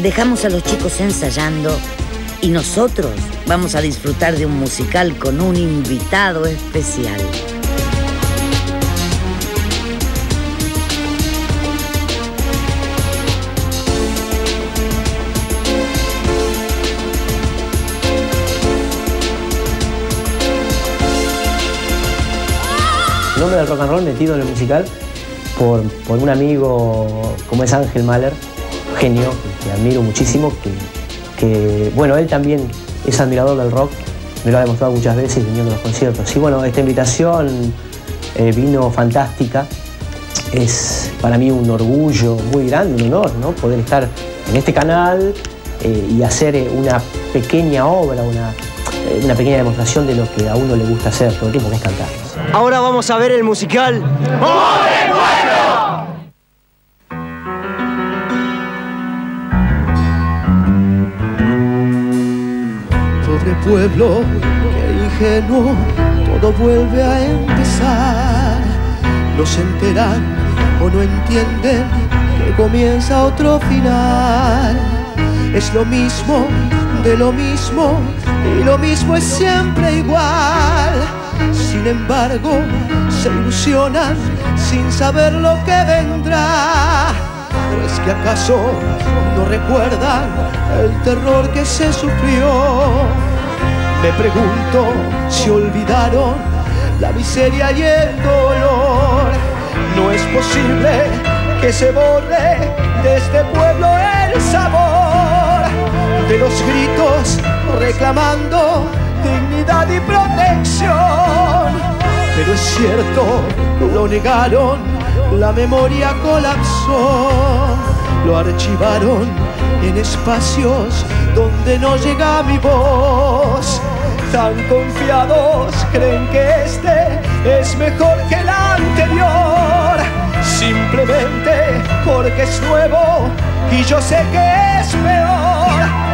Dejamos a los chicos ensayando y nosotros vamos a disfrutar de un musical con un invitado especial. Nombre del rock and roll metido en el musical por, un amigo como es Ángel Mahler, genio, que admiro muchísimo, que, bueno, él también es admirador del rock, me lo ha demostrado muchas veces viniendo a los conciertos. Y bueno, esta invitación eh, vino fantástica, es para mí un orgullo muy grande, un honor, ¿no? Poder estar en este canal eh, y hacer eh, una pequeña obra, una, una pequeña demostración de lo que a uno le gusta hacer todo el tiempo, que es cantar. Ahora vamos a ver el musical. Pobre pueblo, que ingenuo, todo vuelve a empezar. No se enteran o no entienden que comienza otro final. Es lo mismo de lo mismo y lo mismo es siempre igual. Sin embargo, se ilusionan sin saber lo que vendrá. ¿O es que acaso no recuerdan el terror que se sufrió? Me pregunto si olvidaron la miseria y el dolor. No es posible que se borre de este pueblo el sabor de los gritos reclamando dignidad y protección. Pero es cierto, lo negaron, la memoria colapsó, lo archivaron en espacios donde no llega mi voz. Tan confiados creen que este es mejor que el anterior, simplemente porque es nuevo y yo sé que es peor.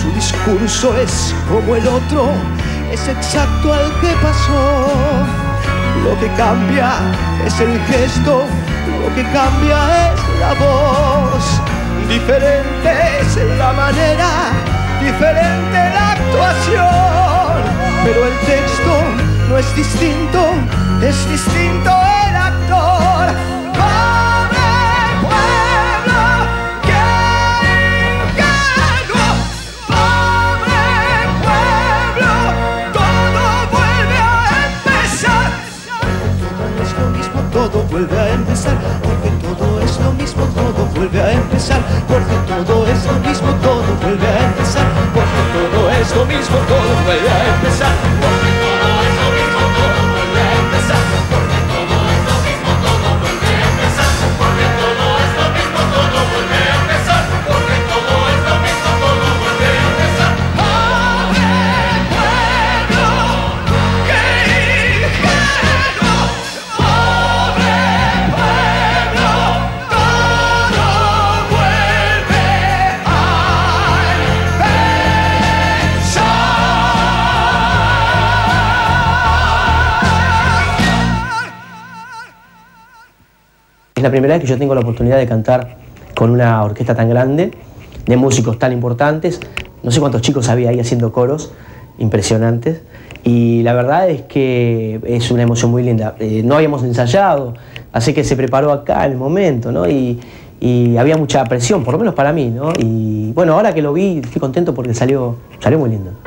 Su discurso es como el otro, es exacto al que pasó. Lo que cambia es el gesto, lo que cambia es la voz. Diferente es la manera, diferente la actuación. Pero el texto no es distinto, es distinto el actor. Pobre pueblo, ingenuo, pobre pueblo, todo vuelve a empezar. Todo es lo mismo, todo vuelve a empezar. Porque todo es lo mismo, todo vuelve a empezar. Porque todo es lo mismo, todo vuelve a empezar. Porque todo es lo mismo, todo vuelve a Es la primera vez que yo tengo la oportunidad de cantar con una orquesta tan grande, de músicos tan importantes. No sé cuántos chicos había ahí haciendo coros impresionantes. Y la verdad es que es una emoción muy linda. Eh, no habíamos ensayado, así que se preparó acá el momento, ¿no? Y, y había mucha presión, por lo menos para mí, ¿no? Y bueno, ahora que lo vi, estoy contento porque salió, salió muy lindo.